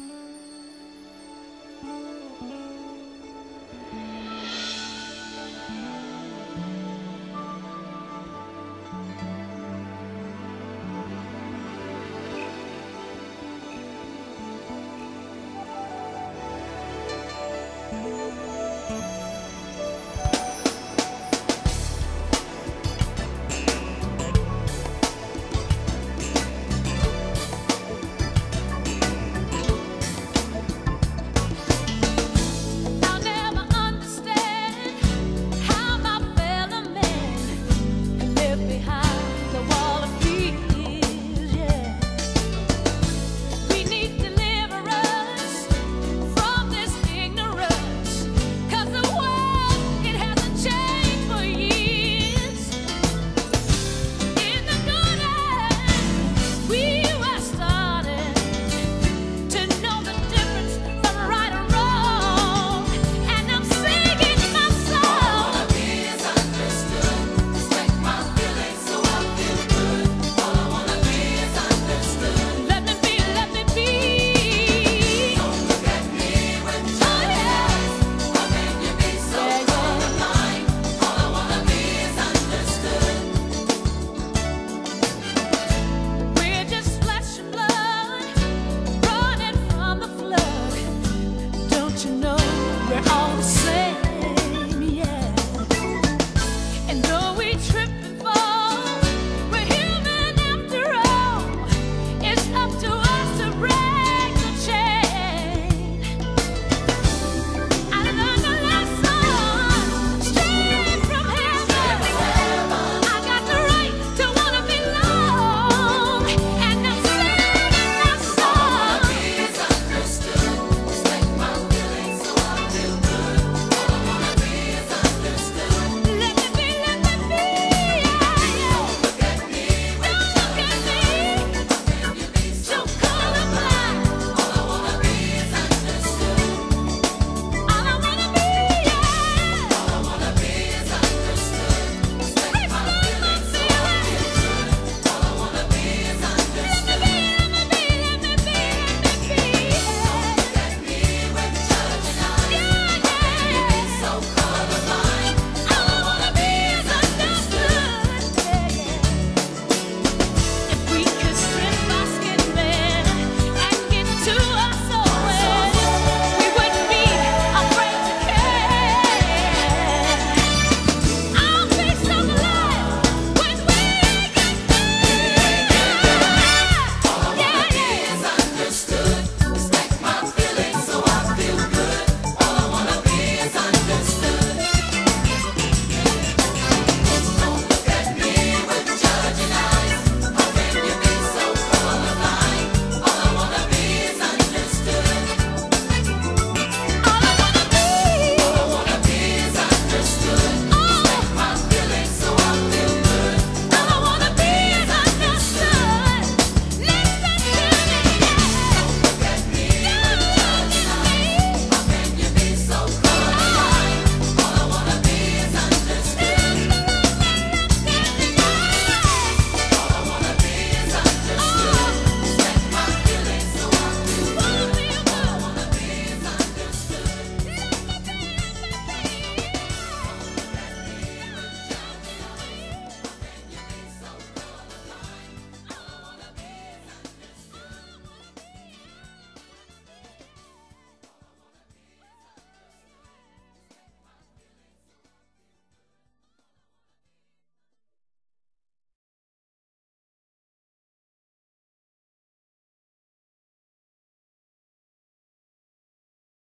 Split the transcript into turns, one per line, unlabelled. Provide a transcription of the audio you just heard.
Mm-hmm.